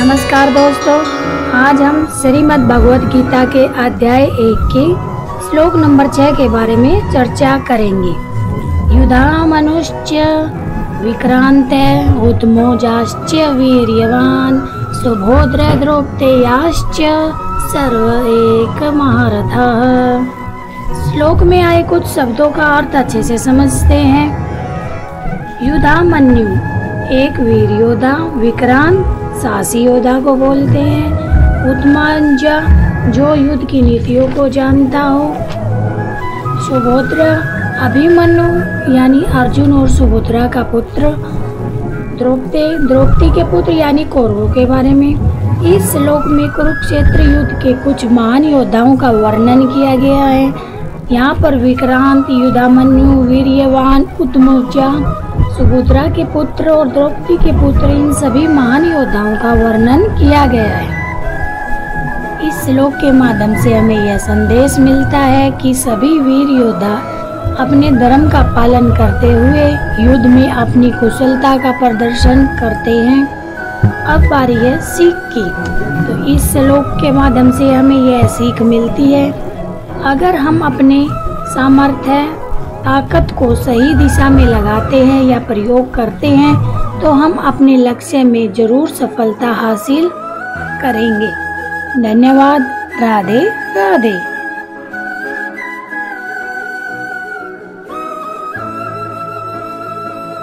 नमस्कार दोस्तों, आज हम श्रीमद् भगवद गीता के अध्याय एक के श्लोक नंबर छह के बारे में चर्चा करेंगे। युधा मनुष्य विक्रांत उत्मोजाश्च वीर्यवान सुभोद्र द्रौपदेयाश्च सर्व एक महारथ श्लोक में आए कुछ शब्दों का अर्थ अच्छे से समझते हैं। युधामन्यु, एक वीर योद्धा विक्रांत सासी योद्धा को बोलते हैं उत्मांजा जो युद्ध की नीतियों को जानता हो, सुभद्रा अभिमन्यु, यानी अर्जुन और सुभद्रा का पुत्र, द्रौपदी द्रौपदी के पुत्र, यानी कौरवों के बारे में, इस श्लोक में कुरुक्षेत्र युद्ध के कुछ महान योद्धाओं का वर्णन किया गया है। यहाँ पर विक्रांत, युद्धामन्यु, वीर्यवान उत्मुजा सुभद्रा के पुत्र और द्रौपदी के पुत्र, इन सभी महान योद्धाओं का वर्णन किया गया है। इस श्लोक के माध्यम से हमें यह संदेश मिलता है कि सभी वीर योद्धा अपने धर्म का पालन करते हुए युद्ध में अपनी कुशलता का प्रदर्शन करते हैं। अब बारी है सीख की। तो इस श्लोक के माध्यम से हमें यह सीख मिलती है, अगर हम अपने सामर्थ्य ताकत को सही दिशा में लगाते हैं या प्रयोग करते हैं तो हम अपने लक्ष्य में ज़रूर सफलता हासिल करेंगे। धन्यवाद। राधे राधे।